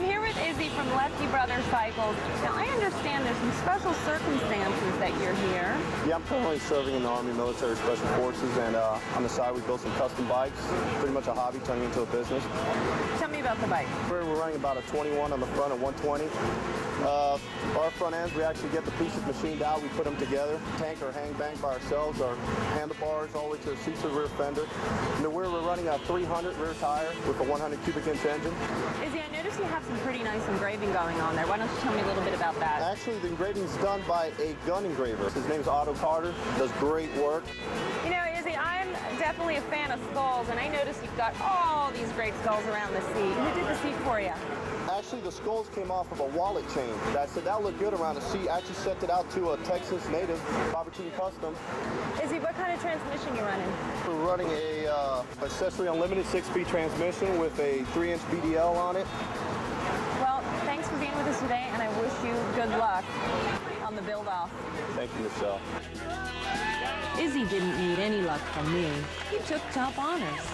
I'm here with Izzy from Lefty Brothers Cycles. Now, I understand there's some special circumstances that you're here. Yeah, I'm currently serving in the Army Military Special Forces, and uh, on the side we build some custom bikes. Pretty much a hobby turning into a business. Tell me about the bike. We're, we're running about a 21 on the front and 120. Uh, our front ends, we actually get the pieces machined out, we put them together. Tank or hang bang by ourselves, our handlebars all the way to the seats of the rear fender. In the rear, we're running a 300 rear tire with a 100 cubic inch engine. Izzy, I you have some pretty nice engraving going on there. Why don't you tell me a little bit about that? Actually, the engraving is done by a gun engraver. His name is Otto Carter, does great work. You know, Izzy, I'm definitely a fan of skulls, and I noticed you've got all these great skulls around the seat. Who did the seat for you? Actually, the skulls came off of a wallet chain. I said that looked good around the seat. I actually sent it out to a Texas native, Roberti Custom. Izzy, what kind of transmission you running? We're running a uh, accessory unlimited six-speed transmission with a three-inch BDL on it. Well, thanks for being with us today, and I wish you good luck on the build-off. Thank you, Michelle. Izzy didn't need any luck from me. He took top honors.